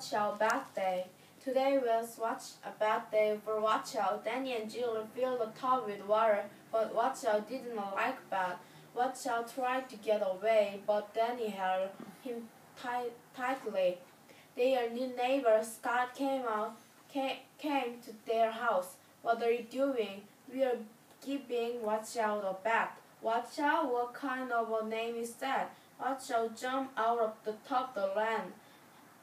Watch Out Bad Day. Today was watch a bad day for Watch Out. Danny and Julie filled the tub with water, but Watch Out didn't like bath. Watch Out tried to get away, but Danny held him tight, tightly. Their new neighbor Scott came out came, came to their house. What are you doing? We are keeping Watch Out a bath. Watch out, what kind of a name is that? Watch out, jump out of the top of the land.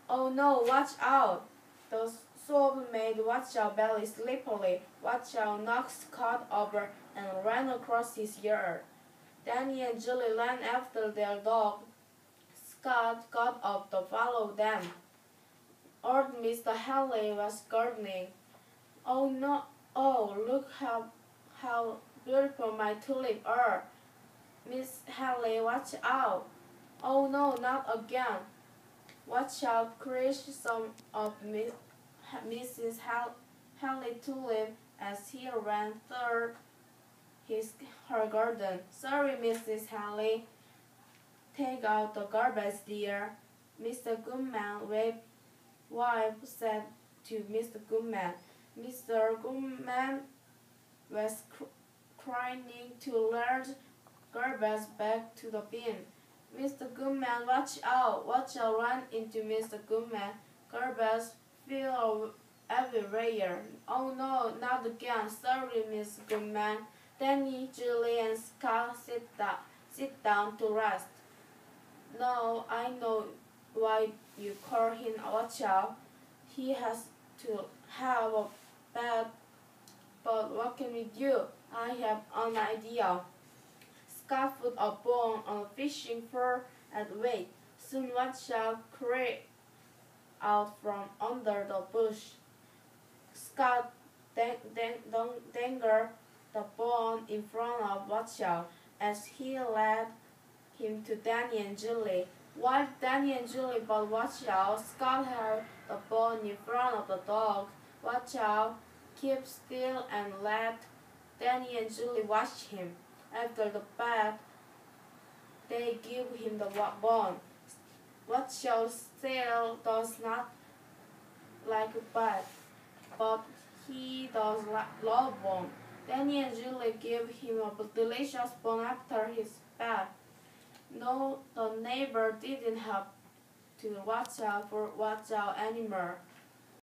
Oh no, watch out! The sword made Watch Out belly slippery. Watch Out knocked Scott over and ran across his yard. Danny and Julie ran after their dog. Scott got up to follow them. Old Mr. Haley was gardening. Oh no, oh look how, how beautiful my tulips are. Miss Haley, watch out. Oh no, not again. Watch out, some of Mrs. Haley tulip as he ran through his her garden. Sorry, Mrs. Haley. Take out the garbage, dear. Mr. Goodman wife said to Mr. Goodman. Mr. Goodman was cr crying to large garbage back to the bin. Mr. Goodman, watch out! Watch out! Run into Mr. Goodman. Garbage fell everywhere. Oh no, not again. Sorry, Miss Goodman. Danny, Julie, and Scott sit down, sit down to rest. No, I know why you call him watch out. He has to have a bad, but what can we do? I have an idea. Put a bone on a fishing pole and wait. Soon watch out crawled out from under the bush. Scott dangled the bone in front of Watch Out as he led him to Danny and Julie. While Danny and Julie both watched out, Scott held the bone in front of the dog. Watch out, keep still and let Danny and Julie watch him. After the bath, they give him the bone. Watch out still does not like a bath, but he does love bone. Danny and Julie give him a delicious bone after his bath. No, the neighbor didn't have to watch out for watch out anymore.